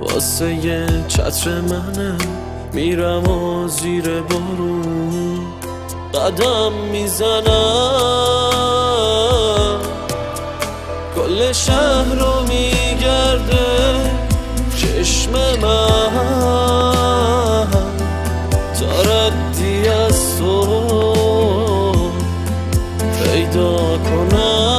واسه یه چتر منم میرم و زیر بارون قدم میزنم کل شهر رو میگرده چشم من تا ردی از تو پیدا کنم